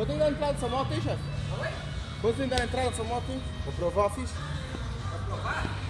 Quanto tem dar a entrada dessa moto hein, chefe? Oi? Quanto tem dar a entrada dessa moto hein? Vou provar, fiz. Vou provar?